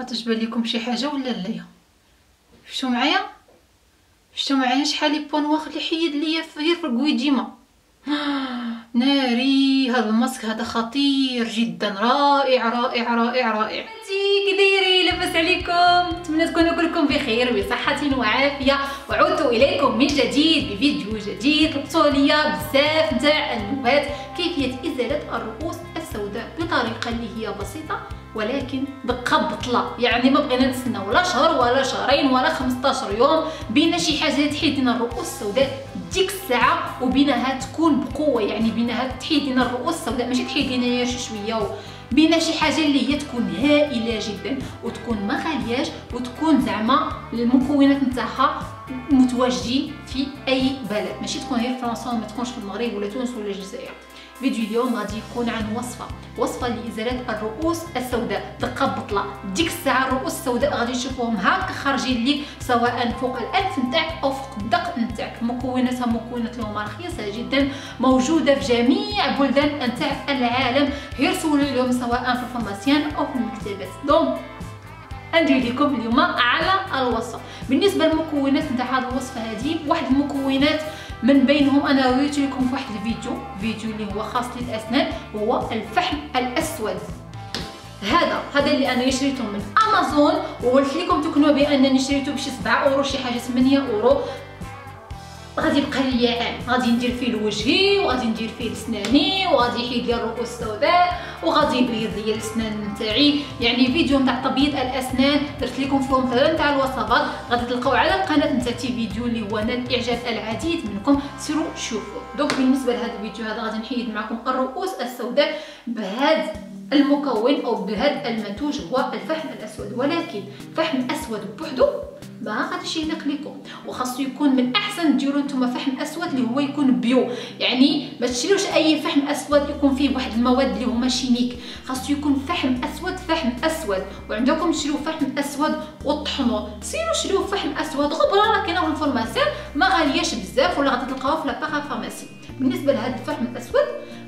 غتجبد لكم شي حاجة ولا لا شفتوا معايا؟ شفتوا معايا شحال لي بوان واخد اللي حيد ليا في الكويجيما ناري هذا الماسك هذا خطير جدا رائع رائع رائع رائع. كي دايرين لاباس عليكم. نتمنى تكونوا كلكم بخير بصحة وعافية. وعدت إليكم من جديد بفيديو جديد. طلبتوا ليا بزاف نتاع النبات. كيفية إزالة الرؤوس السوداء بطريقة اللي هي بسيطة. ولكن دقة بطلة. يعني ما بغينا نتسناو لا شهر ولا شهرين ولا 15 يوم بينا شي حاجة تحيد لنا الرؤوس السوداء ديك الساعة وبينها تكون بقوة. يعني بينها تحيد لنا الرؤوس السوداء. ماشي تحيد لنا شي شوية بينا شي حاجة اللي هي تكون هائلة جدا وتكون ما غالياش وتكون زعما المكونات نتاعها متواجدين في أي بلد. ماشي تكون غير فرنسا وما تكونش في المغرب ولا تونس ولا الجزائر. فيديو اليوم غادي يكون عن وصفة. وصفة لإزالة الرؤوس السوداء. دقة بطلة. ديك الساعة الرؤوس السوداء غادي تشوفوهم هكا خارجين لي سواء فوق الانف نتاعك أو فوق الدقن نتاعك. مكوناتها مكونات لهم رخيصه جدا موجودة في جميع بلدان نتاع العالم. غير سولوا لهم سواء في ال pharmacien أو في المكتبات. donc ندير لكم اليوم على الوصفة. بالنسبة للمكونات نتاع هذه الوصفة هذه واحد المكونات من بينهم أنا وريت لكم في واحد الفيديو فيديو اللي هو خاص للأسنان هو الفحم الأسود. هذا هذا اللي أنا شريته من أمازون وقلت لكم تكونوا بأنني شريته بشي 7 أورو شي حاجة 8 أورو. غادي يبقى ليا عام. غادي ندير فيه لوجهي وغادي ندير فيه لسناني وغادي يحيد لي الرؤوس السوداء. وغادي يبيض لي الأسنان نتاعي يعني فيديو نتاع تبييض الأسنان درت لكم فيهم ثلاثة نتاع الوصفات. غادي تلقاو على القناه نتاعتي فيديو اللي هو نال اعجاب العديد منكم. سيروا شوفوا. donc بالنسبة لهذا الفيديو هذا غادي نحيد معكم الرؤوس السوداء بهذا المكون أو بهذا المنتوج هو الفحم الأسود. ولكن فحم أسود بوحدو ما غاديش يليق لكم وخاصو يكون من أحسن ديروا نتوما فحم أسود اللي هو يكون bio. يعني ما تشريوش أي فحم أسود يكون فيه واحد المواد اللي هما chimiques خاصو يكون فحم أسود فحم أسود. وعندكم تشريو فحم أسود وطحنوه سيروا شريو فحم أسود. غبرة راه كاينة في ال pharmacien ما غالياش بزاف ولا غادي تلقاوها في la parapharmacie بالنسبة لهذا الفحم الأسود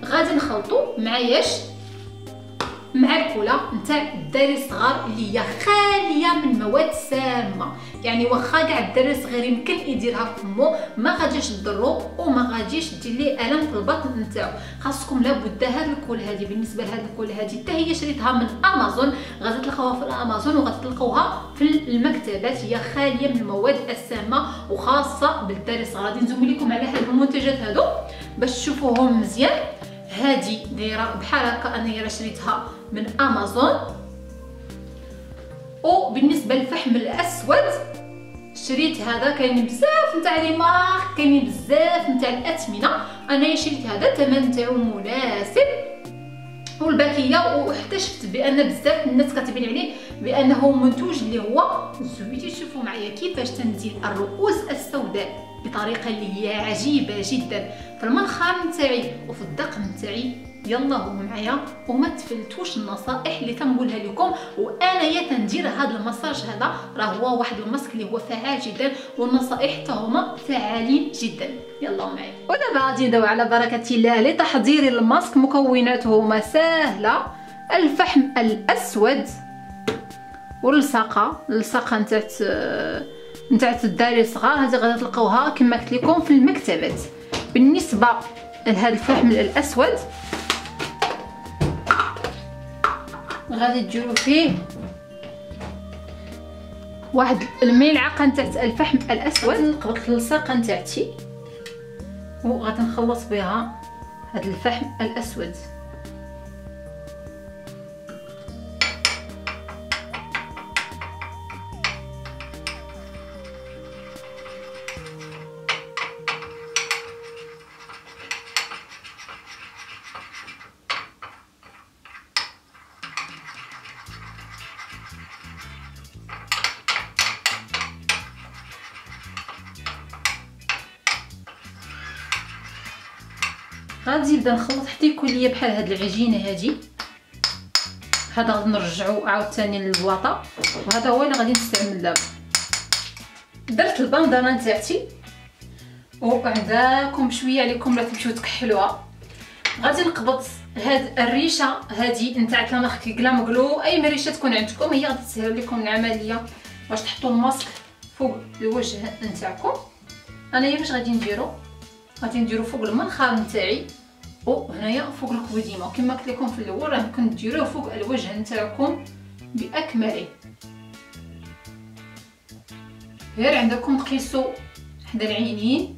غادي نخلطو معاياش مع ال colle نتاع الدراري الصغار اللي هي خالية من مواد سامة. يعني واخا كاع الدري الصغير يمكن يديرها في فمو ما غاديش تضرو وما غاديش دير ليه ألم في البطن نتاعو. خاصكم لابد هاد ال colle هادي بالنسبة لهاد ال colle هادي حتى هي شريتها من أمازون غادي تلقاوها في الأمازون وغادي تلقاوها في المكتبات. هي خالية من المواد السامة وخاصة بالدري الصغار غادي نزوم لكم على هاد المنتجات هادو باش تشوفوهم مزيان. هادي دايره بحال هكا أنا شريتها من أمازون. وبالنسبة للفحم الأسود شريت هذا. كاين بزاف نتاع لي مارك كاينين بزاف نتاع الأثمنة. أنا شريت هذا الثمن تاعو مناسب والباكية وحتى شفت بأن بزاف الناس كاتبين عليه بأنه منتوج اللي هو زويتي شوفوا معايا كيفاش تنزيل الرؤوس السوداء بطريقة اللي هي عجيبة جدا. في المنخار نتاعي وفي الدق نتاعي. يلا هو معايا. وما تفلتوش النصائح اللي تنقولها لكم وأنا يا تندير هذا المساج هذا. راه هو واحد الماسك اللي هو فعال جدا والنصائح حتى هما فعالين جدا. يلا معايا. ودابا غادي ندوي على بركة الله لتحضير الماسك. مكوناته سهله الفحم الأسود. واللصاقه اللصاقه نتاع نتاع الدراري الصغار. هذه غادي تلقاوها كما قلت لكم في المكتبات. بالنسبة لهذا الفحم الأسود غادي تجيروا فيه واحد الملعقه نتاع الفحم الأسود. نقبط اللصاقه نتاعتي وغادي نخلط بها هذا الفحم الأسود. غادي نبدا نخلط حتى يكون ليا بحال هاد العجينة هادي. هذا غادي نرجعو عاوتاني للبواطة. وهذا هو اللي غادي نستعمل دابا. درت البندانة نتاعتي. وعندكم شوية عليكم لا تمشيو تكحلوها. غادي نقبط هاد الريشة هادي نتاع لا كلام غلو أي ريشه تكون عندكم هي غادي تسهل لكم العملية باش تحطوا الماسك فوق الوجه نتاعكم. انايا فاش غادي نديرو؟ غادي نديرو فوق المنخار نتاعي. وهنايا فوق الكويديمه كما قلت لكم في الأول راه كنت ديروه فوق الوجه نتاعكم بأكمله. غير عندكم تقيسوا حدا العينين.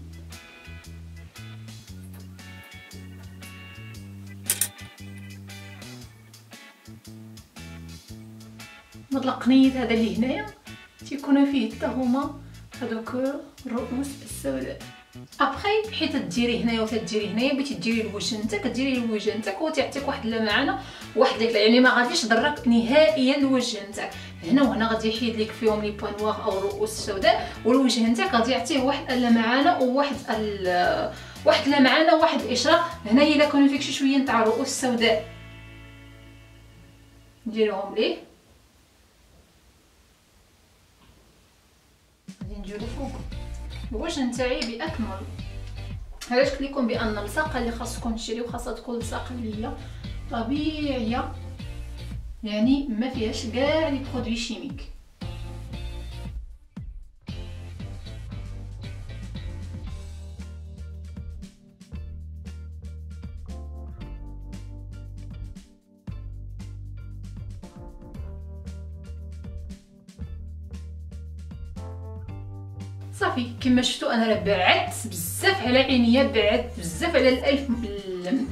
هاد القنيط هذا اللي هنايا تيكونوا فيه حتى هما هذوك الرؤوس السوداء. ابخي حيت تديري هنايا وتديري هنايا بغيتي ديري الوجه نتاعك كديري الوجه نتاعك وتعطيك واحد اللمعانه واحد يعني ما غاديش ضرك نهائيا الوجه نتاعك. هنا وهنا غادي يحيد لك فيهم لي بوين نوار أو الرؤوس السوداء والوجه نتاعك غادي يعطيه واحد اللمعانه وواحد ال واحد اللمعانه وواحد الإشراق. هنا إلا كانوا فيك شي شوية نتاع الرؤوس السوداء نديرهم ليه؟ الوجه نتاعي باكمل علاش قلت لكم بأن الصاقه اللي خاصكم تشريو خاصها تكون الصاقه اللي هي طبيعية. يعني ما فيهاش كاع لي برودوي شيميك صافي كما شفتوا أنا راه بعدت بزاف على عينيا بعدت بزاف على الألف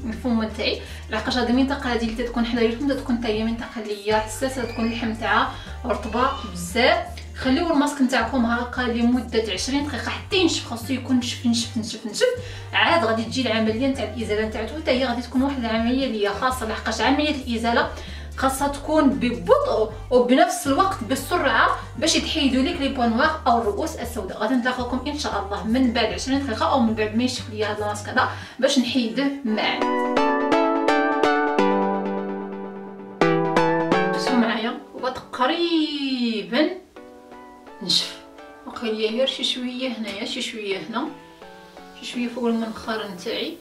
الفم تاعي لحقاش هذه المنطقة هذه اللي تكون حدايا الفم تكون حتى هي منطقة اللي هي حساسة تكون اللحم تاعها رطبة بزاف. خليو الماسك نتاعكم هكا لمدة 20 دقيقة حتى ينشف خاصو يكون نشف نشف نشف نشف. عاد غادي تجي العملية نتاع الإزالة نتاعو حتى هي غادي تكون واحد العملية اللي هي خاصة لحقاش عملية الإزالة خاصها تكون ببطء وبنفس الوقت بسرعة باش يتحيدوا لك لي بوان أو الرؤوس السوداء. غادي نتلاقاكم إن شاء الله من بعد 20 دقيقة أو من بعد ما يشوف ليا هذا الماسك هذا باش نحيده معاه شوفوا معايا هو تقريبا نشف. ليا غير شي شوية هنايا شي شوية هنا شي شوية فوق المنخار نتاعي.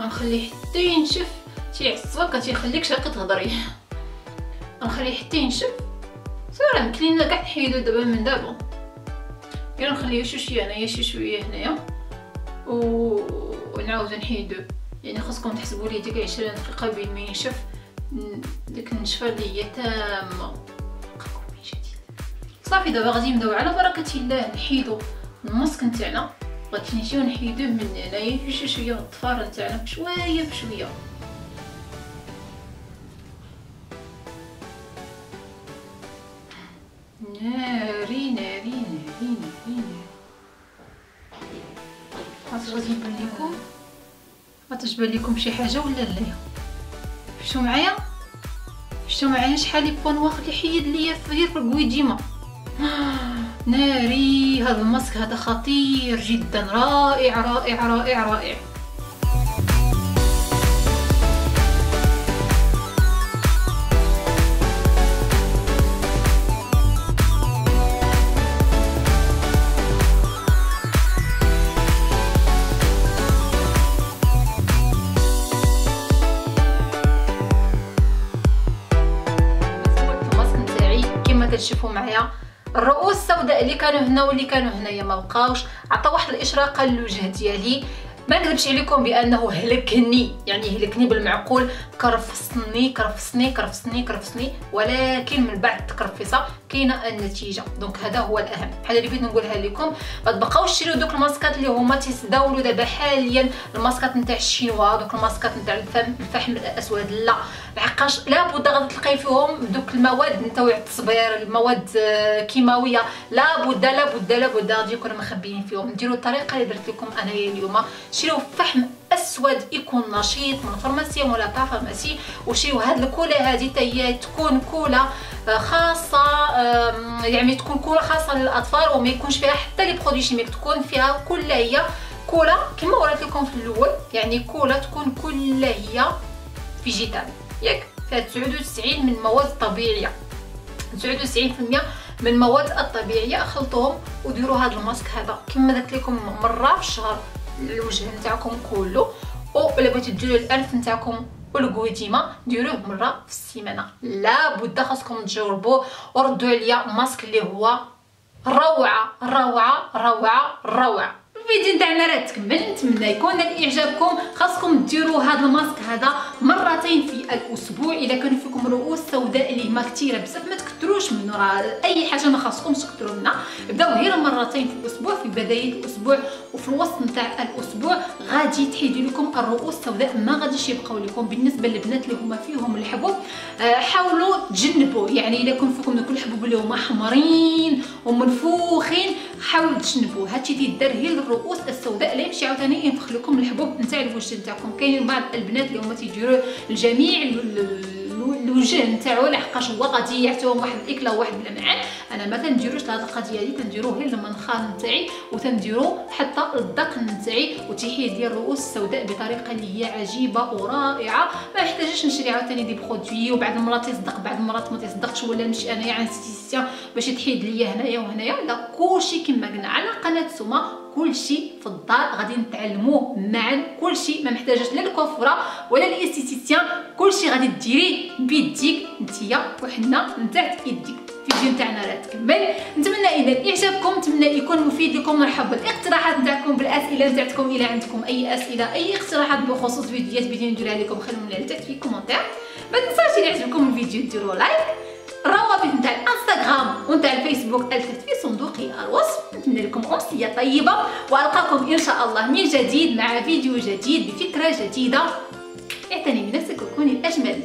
غنخليه حتى ينشف تيعصبك تيخليك شاقي تهضري. غنخليه حتى ينشف صراحة يمكن لنا كاع نحيدو دابا من دابا. غير نخليه شوية هنايا شي شوية هنايا. و... ونعاود نحيدو. يعني خاصكم تحسبوا ليه ديك 20 دقيقة بين ما ينشف ديك النشفة اللي هي تامة. صافي دابا غادي نبداو. على بركة الله نحيدو. الماسك نتاعنا. غادي نمشيو نحيدوه من هنايا شوية شوية الضفار نتاعنا بشوية بشوية. ناري ناري ناري ناري عرفتش غادي يبان لكم تبان لكم شي حاجة ولا لا؟ شفتوا معايا؟ شفتوا معايا شحال لي بوان واخر اللي حيد ليا غير في الكويديما ناري هذا الماسك هذا خطير جدا رائع رائع رائع رائع. كتشوفوا معايا. الرؤوس السوداء اللي كانوا هنا واللي كانوا هنايا ما بقاوش. عطى واحد الاشراقه للوجه ديالي. ما نكذبش عليكم بأنه هلكني يعني هلكني بالمعقول. كرفصني كرفصني كرفصني كرفصني. ولكن من بعد التكرفصه كاينة النتيجة. donc هذا هو الأهم. حاجة اللي بغيت نقولها لكم. ما تبقاوش تشريو دوك الماسكات اللي هما تيتداولوا دابا حاليا. الماسكات نتاع الشينوا دوك الماسكات نتاع الفم الفحم الأسود. لا. لحقاش لابد غادي تلقاي فيهم دوك المواد نتاع التصبير المواد كيماوية. لابد لابد لابد غادي يكونوا مخبيين فيهم. نديروا الطريقة اللي درت لكم أنايا اليوم. شريو فحم أسود يكون نشيط من pharmacie ولا parapharmacie وشريو هاد la colle هادي حتى هي تكون colle آه، خاصة يعني تكون colle خاصة للأطفال وما يكونش فيها حتى les produits chimiques تكون فيها كلها هي colle كما وريت لكم في الأول. يعني colle تكون كلها هي végétale. ياك فيها 99 من مواد طبيعية. 99% من المواد الطبيعية خلطوهم وديروا هذا الماسك هذا. كما درت لكم مرة في الشهر الوجه نتاعكم كله. أو إلا بغيتو ديروا الانف نتاعكم ولقوا ديما ديروه مرة في السيمانة. لابد خاصكم تجربوه وردوا عليا ماسك اللي هو روعة روعة روعة روعة. الفيديو نتاعنا راه تكمل نتمنى يكون نال إعجابكم خاصكم ديروا هذا الماسك هذا مرتين في الأسبوع. اذا كانوا فيكم رؤوس سوداء اللي ما كثيره بزاف ما تكثروش منه راه أي حاجة ما خاصكمش تكثروا منها بداو غير مرتين في الأسبوع في بداية الأسبوع. وفي الوسط نتاع الأسبوع غادي تحيدوا لكم الرؤوس السوداء ما غاديش يبقاو لكم. بالنسبة للبنات اللي هما فيهم الحبوب آه، حاولوا تجنبوا. يعني إلا كون فيكم دوك الحبوب اللي هما حمرين ومنفوخين حاولوا تجنبوا. هادشي تيدار هي الرؤوس السوداء. لا يمشي عاوتاني ينفخ لكم الحبوب نتاع الوجه نتاعكم. كاينين بعض البنات اللي هما تيديروا الجميع الوجه نتاعو لحقاش هو غادي يعطيهم واحد ال éclat وواحد اللمعان أنا ما تنديروش لهاد القضية هادي تنديروه غير المنخار نتاعي وتنديرو حتى الدقن نتاعي وتحيد ديال الرؤوس السوداء بطريقة اللي هي عجيبة ورائعة. ما يحتاجش نشري عاوتاني des produits وبعد المرات يصدق بعد المرات ما تصدقش ولا نمشي أنايا عند esthéticienne باش تحيد ليا هنايا وهنايا. لا كلشي كما قلنا على قناة سومة كلشي في الدار غادي نتعلموه معا. كلشي ما محتاجاش لا ال coiffeur ولا ال esthéticienne كلشي غادي ديريه بيديك نتيا وحنا من تحت يديك. الفيديو نتاعنا راه تكمل نتمنى نال إعجابكم نتمنى يكون مفيد لكم مرحبا. بالاقتراحات نتاعكم بالأسئلة نتاعكم إلى عندكم أي أسئلة أي اقتراحات بخصوص فيديوهات باش نديرها لكم خلوها لتحت في commentaire ما تنساوش إلى عجبكم الفيديو ديروا like. الروابط نتاع الإنستغرام ونتاع الفيسبوك التحت في صندوق الوصف. نتمنى لكم أمسية طيبة وألقاكم إن شاء الله من جديد مع فيديو جديد بفكرة جديدة. اعتني بنفسك وكوني الاجمل